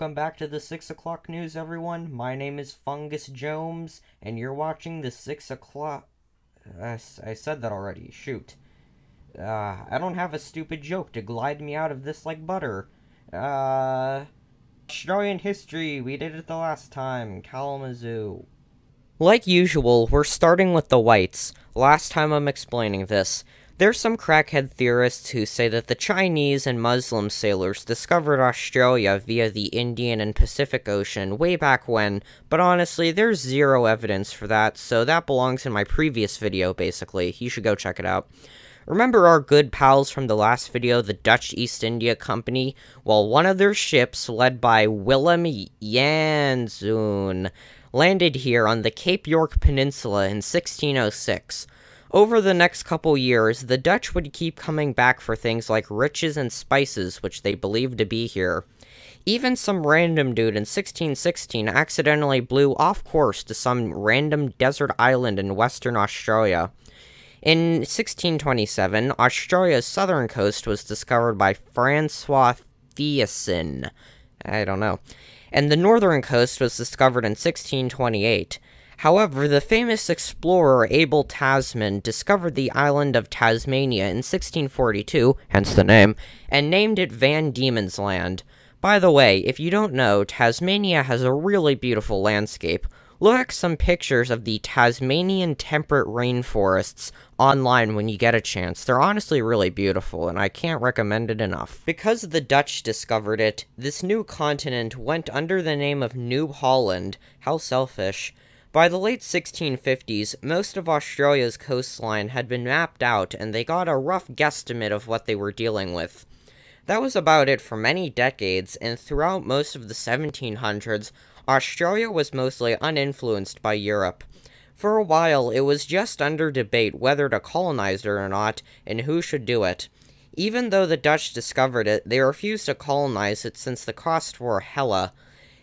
welcome back to the 6 o'clock news, everyone. My name is Fungus Jones, and you're watching the 6 o'clock. Uh, I said that already. Shoot. Uh, I don't have a stupid joke to glide me out of this like butter. Uh. Australian history. We did it the last time. Kalamazoo. Like usual, we're starting with the whites. Last time I'm explaining this. There's some crackhead theorists who say that the Chinese and Muslim sailors discovered Australia via the Indian and Pacific Ocean way back when, but honestly, there's zero evidence for that, so that belongs in my previous video, basically. You should go check it out. Remember our good pals from the last video, the Dutch East India Company? Well, one of their ships, led by Willem Janszoon, landed here on the Cape York Peninsula in 1606. Over the next couple years, the Dutch would keep coming back for things like riches and spices, which they believed to be here. Even some random dude in 1616 accidentally blew off course to some random desert island in Western Australia. In 1627, Australia's southern coast was discovered by Francois Thijssen. I don't know. And the northern coast was discovered in 1628. However, the famous explorer Abel Tasman discovered the island of Tasmania in 1642, hence the name, and named it Van Diemen's Land. By the way, if you don't know, Tasmania has a really beautiful landscape. Look at some pictures of the Tasmanian temperate rainforests online when you get a chance. They're honestly really beautiful, and I can't recommend it enough. Because the Dutch discovered it, this new continent went under the name of New Holland. How selfish. By the late 1650s, most of Australia's coastline had been mapped out and they got a rough guesstimate of what they were dealing with. That was about it for many decades, and throughout most of the 1700s, Australia was mostly uninfluenced by Europe. For a while, it was just under debate whether to colonize it or not, and who should do it. Even though the Dutch discovered it, they refused to colonize it since the costs were hella.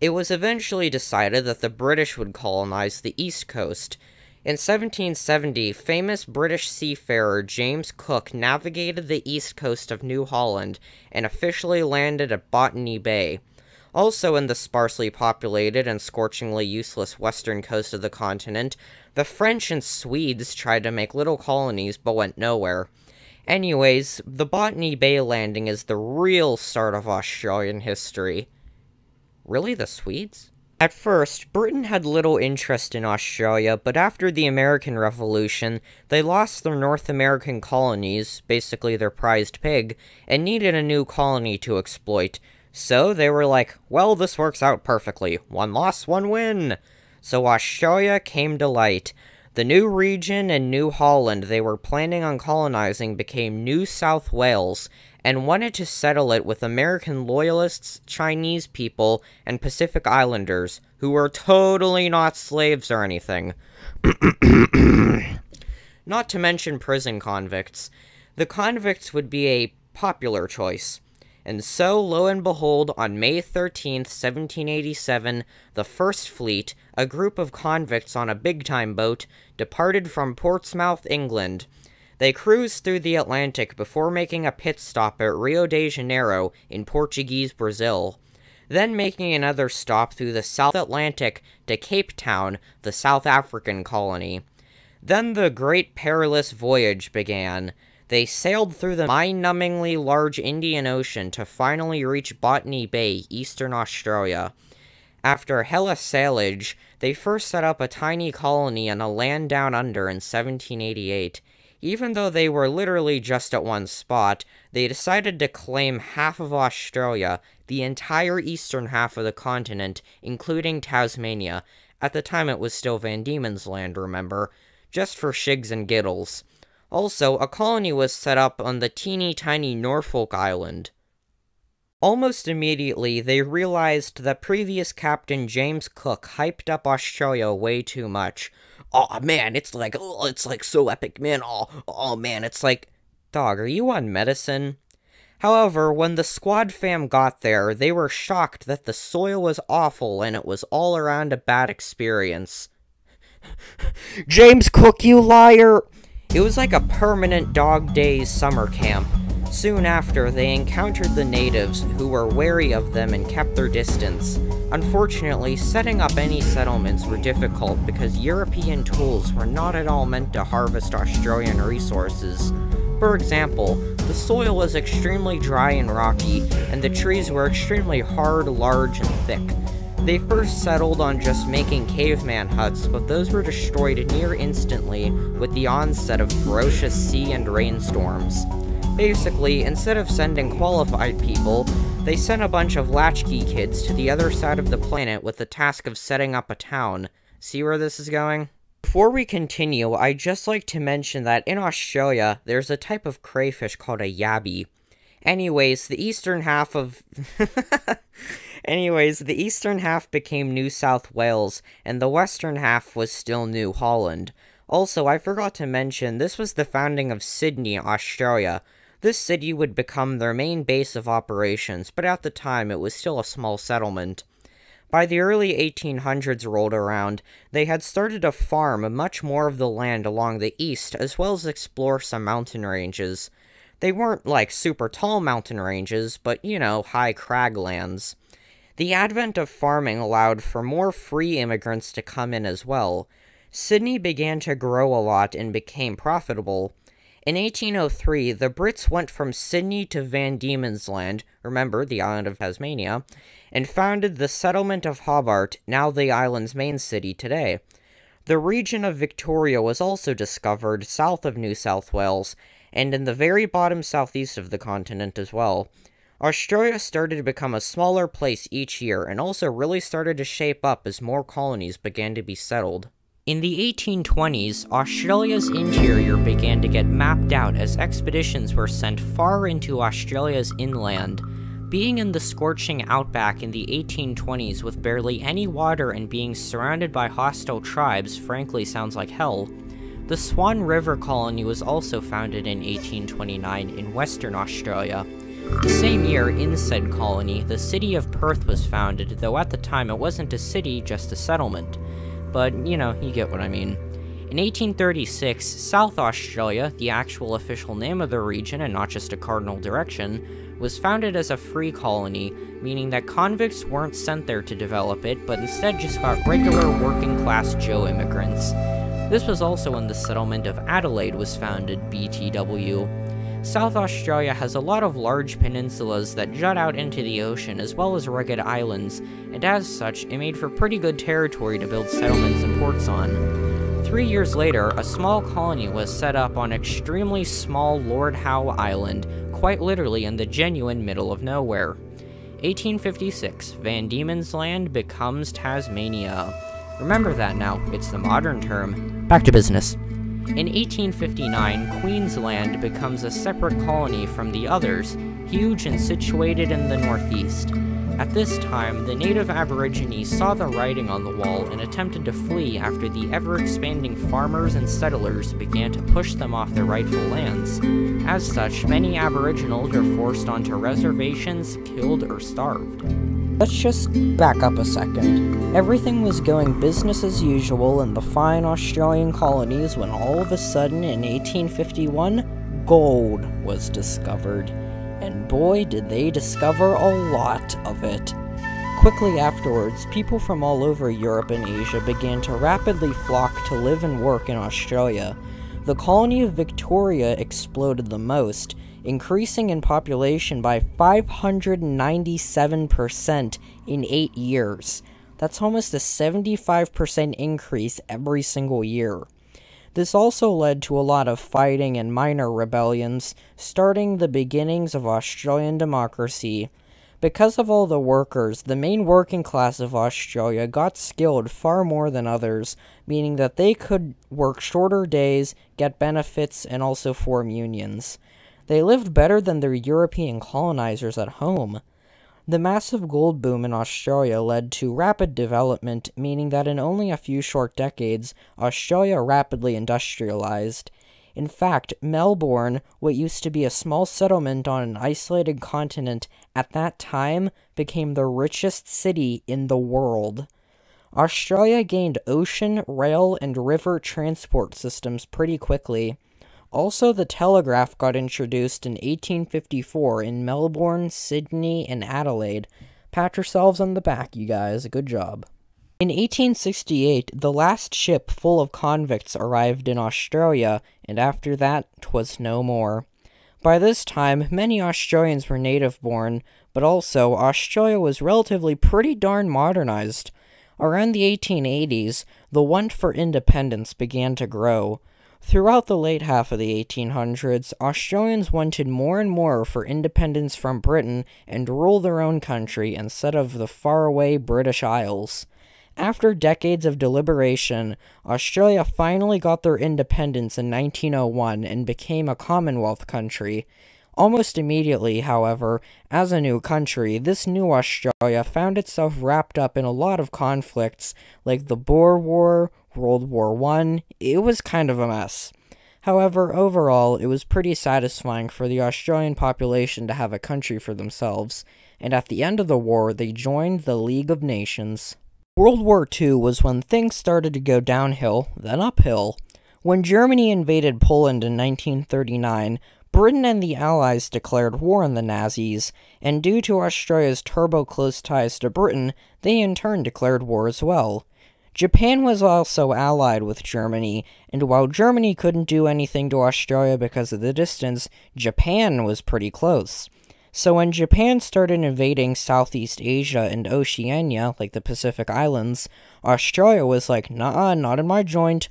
It was eventually decided that the British would colonize the east coast. In 1770, famous British seafarer James Cook navigated the east coast of New Holland and officially landed at Botany Bay. Also in the sparsely populated and scorchingly useless western coast of the continent, the French and Swedes tried to make little colonies but went nowhere. Anyways, the Botany Bay landing is the real start of Australian history. Really, the Swedes? At first, Britain had little interest in Australia, but after the American Revolution, they lost their North American colonies, basically their prized pig, and needed a new colony to exploit. So they were like, well, this works out perfectly. One loss, one win. So Australia came to light. The new region in New Holland they were planning on colonizing became New South Wales, and wanted to settle it with American loyalists, Chinese people, and Pacific Islanders, who were totally not slaves or anything. not to mention prison convicts. The convicts would be a popular choice. And so, lo and behold, on May 13th, 1787, the First Fleet, a group of convicts on a big time boat, departed from Portsmouth, England. They cruised through the Atlantic before making a pit stop at Rio de Janeiro in Portuguese Brazil, then making another stop through the South Atlantic to Cape Town, the South African colony. Then the Great Perilous Voyage began. They sailed through the mind-numbingly large Indian Ocean to finally reach Botany Bay, eastern Australia. After hella sailage, they first set up a tiny colony on a land down under in 1788. Even though they were literally just at one spot, they decided to claim half of Australia, the entire eastern half of the continent, including Tasmania. At the time it was still Van Diemen's Land, remember? Just for shigs and giddles. Also, a colony was set up on the teeny tiny Norfolk Island. Almost immediately, they realized that previous Captain James Cook hyped up Australia way too much, oh man, it's like, oh, it's like so epic, man. Oh, oh man, it's like, dog, are you on medicine? However, when the squad fam got there, they were shocked that the soil was awful and it was all around a bad experience. James Cook, you liar! It was like a permanent dog days summer camp. Soon after, they encountered the natives, who were wary of them and kept their distance. Unfortunately, setting up any settlements were difficult because European tools were not at all meant to harvest Australian resources. For example, the soil was extremely dry and rocky, and the trees were extremely hard, large, and thick. They first settled on just making caveman huts, but those were destroyed near instantly with the onset of ferocious sea and rainstorms. Basically, instead of sending qualified people, they sent a bunch of latchkey kids to the other side of the planet with the task of setting up a town. See where this is going? Before we continue, I'd just like to mention that in Australia, there's a type of crayfish called a yabby. Anyways, the eastern half of... Anyways, the eastern half became New South Wales, and the western half was still New Holland. Also, I forgot to mention, this was the founding of Sydney, Australia, this city would become their main base of operations, but at the time it was still a small settlement. By the early 1800s rolled around, they had started to farm much more of the land along the east, as well as explore some mountain ranges. They weren't like super tall mountain ranges, but you know, high craglands. The advent of farming allowed for more free immigrants to come in as well. Sydney began to grow a lot and became profitable, in 1803, the Brits went from Sydney to Van Diemen's Land, remember, the island of Tasmania, and founded the settlement of Hobart, now the island's main city today. The region of Victoria was also discovered south of New South Wales, and in the very bottom southeast of the continent as well. Australia started to become a smaller place each year, and also really started to shape up as more colonies began to be settled. In the 1820s, Australia's interior began to get mapped out as expeditions were sent far into Australia's inland. Being in the scorching outback in the 1820s with barely any water and being surrounded by hostile tribes frankly sounds like hell. The Swan River Colony was also founded in 1829 in Western Australia. The same year, in said colony, the city of Perth was founded, though at the time it wasn't a city, just a settlement but you know, you get what I mean. In 1836, South Australia, the actual official name of the region and not just a cardinal direction, was founded as a free colony, meaning that convicts weren't sent there to develop it, but instead just got regular working class Joe immigrants. This was also when the settlement of Adelaide was founded, BTW. South Australia has a lot of large peninsulas that jut out into the ocean as well as rugged islands, and as such, it made for pretty good territory to build settlements and ports on. Three years later, a small colony was set up on extremely small Lord Howe Island, quite literally in the genuine middle of nowhere. 1856, Van Diemen's Land becomes Tasmania. Remember that now, it's the modern term. Back to business. In 1859, Queensland becomes a separate colony from the others, huge and situated in the northeast. At this time, the native Aborigines saw the writing on the wall and attempted to flee after the ever-expanding farmers and settlers began to push them off their rightful lands. As such, many Aboriginals were forced onto reservations, killed, or starved. Let's just back up a second. Everything was going business as usual in the fine Australian colonies when all of a sudden in 1851, gold was discovered. And boy did they discover a lot of it. Quickly afterwards, people from all over Europe and Asia began to rapidly flock to live and work in Australia. The colony of Victoria exploded the most, increasing in population by 597% in 8 years. That's almost a 75% increase every single year. This also led to a lot of fighting and minor rebellions, starting the beginnings of Australian democracy. Because of all the workers, the main working class of Australia got skilled far more than others, meaning that they could work shorter days, get benefits, and also form unions. They lived better than their European colonizers at home. The massive gold boom in Australia led to rapid development, meaning that in only a few short decades, Australia rapidly industrialized. In fact, Melbourne, what used to be a small settlement on an isolated continent, at that time became the richest city in the world. Australia gained ocean, rail, and river transport systems pretty quickly. Also, the telegraph got introduced in 1854 in Melbourne, Sydney, and Adelaide. Pat yourselves on the back, you guys. Good job. In 1868, the last ship full of convicts arrived in Australia, and after that, 'twas no more. By this time, many Australians were native born, but also Australia was relatively pretty darn modernized. Around the 1880s, the want for independence began to grow. Throughout the late half of the 1800s, Australians wanted more and more for independence from Britain and rule their own country instead of the faraway British Isles. After decades of deliberation, Australia finally got their independence in 1901 and became a Commonwealth country. Almost immediately, however, as a new country, this new Australia found itself wrapped up in a lot of conflicts, like the Boer War, World War One. It was kind of a mess. However, overall, it was pretty satisfying for the Australian population to have a country for themselves, and at the end of the war, they joined the League of Nations. World War II was when things started to go downhill, then uphill. When Germany invaded Poland in 1939, Britain and the Allies declared war on the Nazis, and due to Australia's turbo close ties to Britain, they in turn declared war as well. Japan was also allied with Germany, and while Germany couldn't do anything to Australia because of the distance, Japan was pretty close. So when Japan started invading Southeast Asia and Oceania, like the Pacific Islands, Australia was like, nah, not in my joint.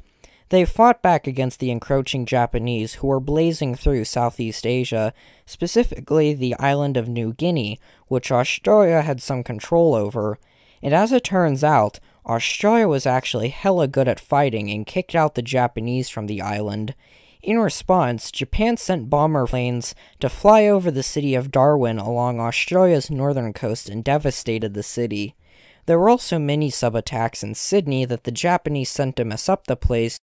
They fought back against the encroaching Japanese who were blazing through Southeast Asia, specifically the island of New Guinea, which Australia had some control over. And as it turns out, Australia was actually hella good at fighting and kicked out the Japanese from the island. In response, Japan sent bomber planes to fly over the city of Darwin along Australia's northern coast and devastated the city. There were also many sub attacks in Sydney that the Japanese sent to mess up the place.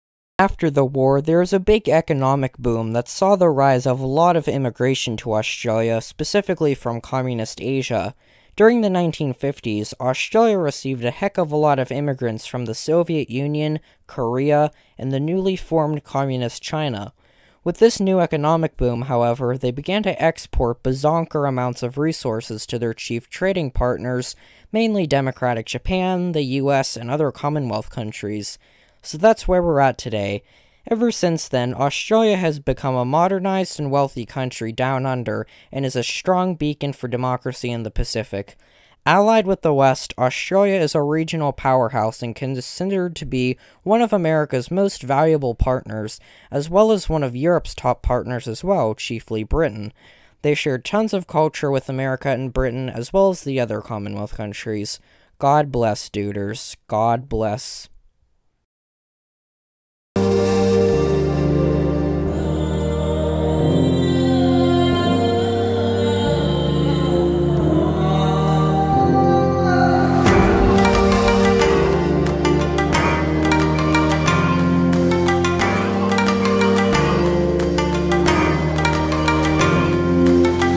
After the war, there was a big economic boom that saw the rise of a lot of immigration to Australia, specifically from communist Asia. During the 1950s, Australia received a heck of a lot of immigrants from the Soviet Union, Korea, and the newly formed Communist China. With this new economic boom, however, they began to export bazonker amounts of resources to their chief trading partners, mainly Democratic Japan, the US, and other Commonwealth countries. So that's where we're at today, Ever since then, Australia has become a modernized and wealthy country down under and is a strong beacon for democracy in the Pacific. Allied with the West, Australia is a regional powerhouse and considered to be one of America's most valuable partners, as well as one of Europe's top partners as well, chiefly Britain. They share tons of culture with America and Britain, as well as the other Commonwealth countries. God bless, duders. God bless.